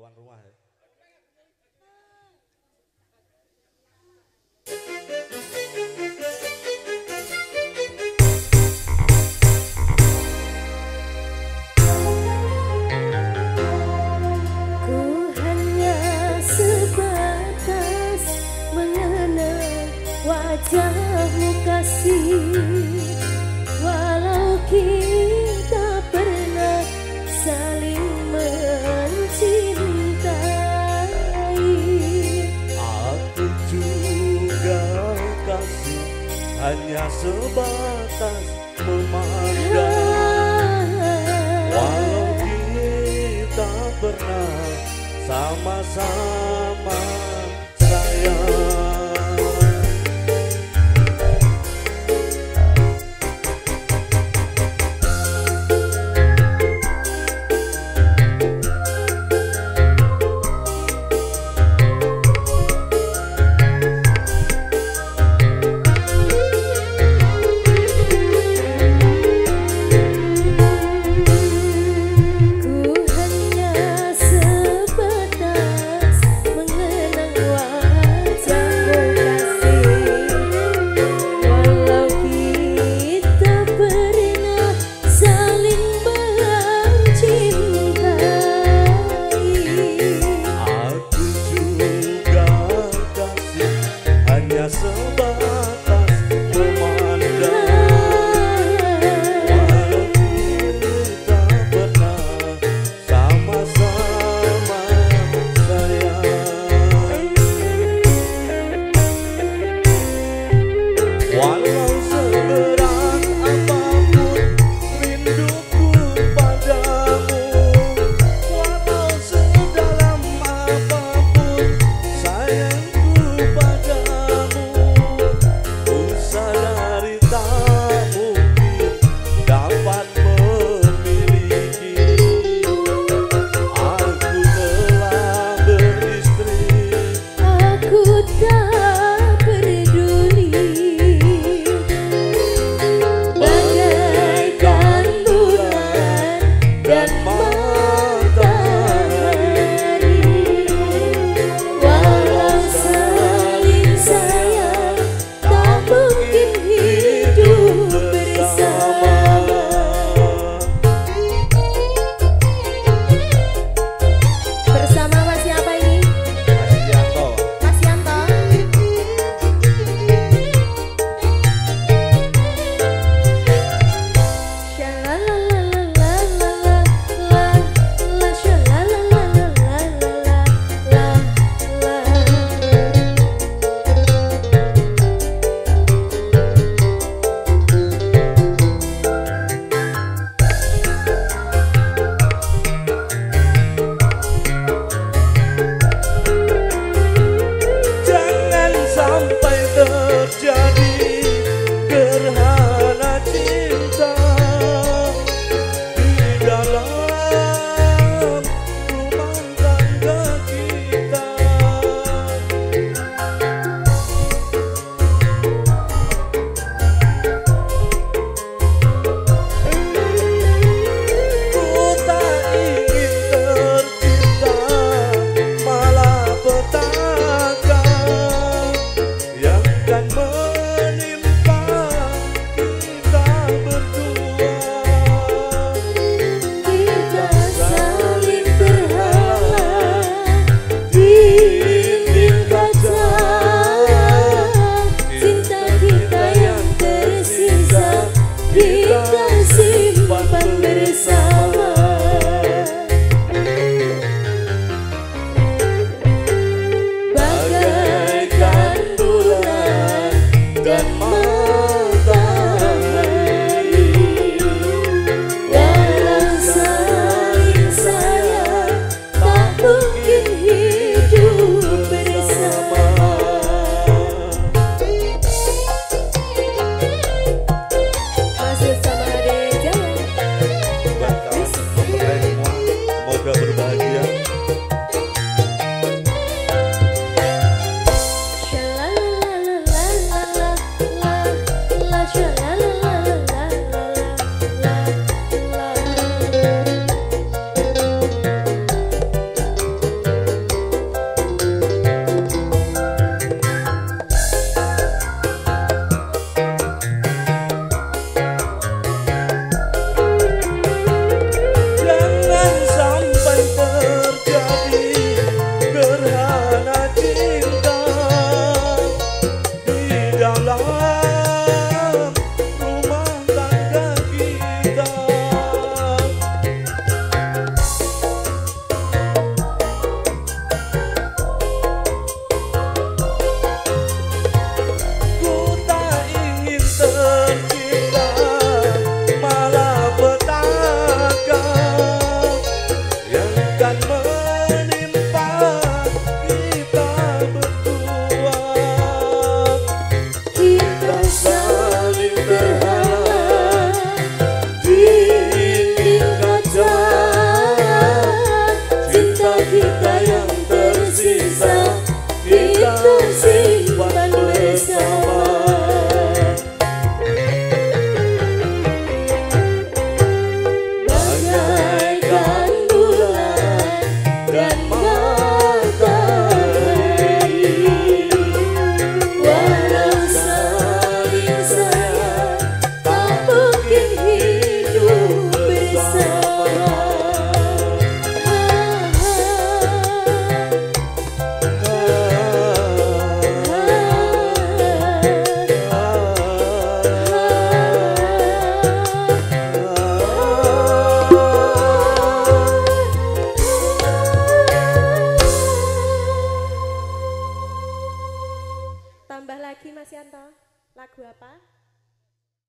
tuan rumah. Mengenal wajahmu kasih memandang Walau kita pernah sama-sama kita